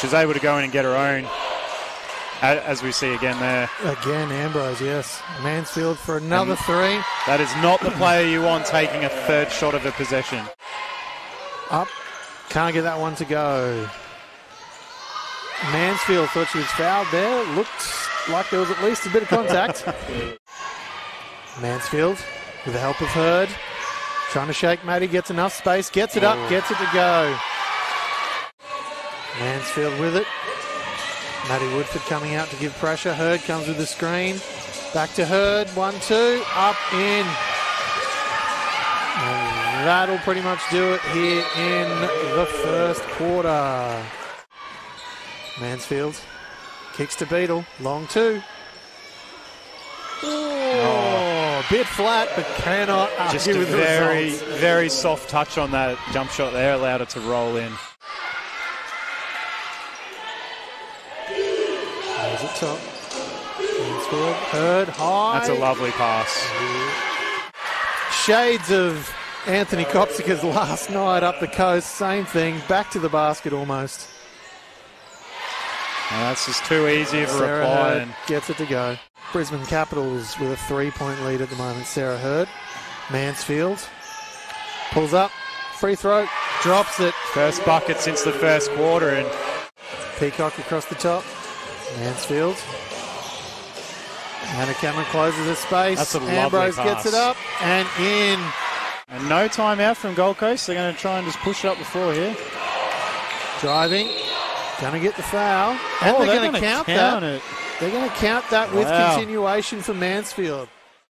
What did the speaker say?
She's able to go in and get her own, as we see again there. Again, Ambrose, yes. Mansfield for another three. That is not the player you want taking a third shot of a possession. Up. Can't get that one to go. Mansfield thought she was fouled there. Looked like there was at least a bit of contact. Mansfield, with the help of Hurd, trying to shake Maddie, gets enough space, gets it up, oh. gets it to go. Mansfield with it. Maddie Woodford coming out to give pressure. Hurd comes with the screen. Back to Hurd. One, two, up, in. And that'll pretty much do it here in the first quarter. Mansfield kicks to Beetle. Long two. Oh, bit flat, but cannot argue Just a with the very, results. very soft touch on that jump shot there, allowed it to roll in. There's it top. Mansfield, Hurd, high. That's a lovely pass. Shades of Anthony Kopsika's last night up the coast. Same thing. Back to the basket almost. And that's just too easy of a Sarah reply. Hurd And gets it to go. Brisbane Capitals with a three-point lead at the moment. Sarah Hurd, Mansfield pulls up, free throw, drops it. first bucket since the first quarter, and Peacock across the top. Mansfield. Hannah Cameron closes the space. That's a lovely Ambrose pass. gets it up and in. and no timeout from Gold Coast. They're going to try and just push it up the floor here. Driving. Gonna get the foul. And oh, they're, they're going to gonna count, that. it. They're going to count that with continuation for Mansfield.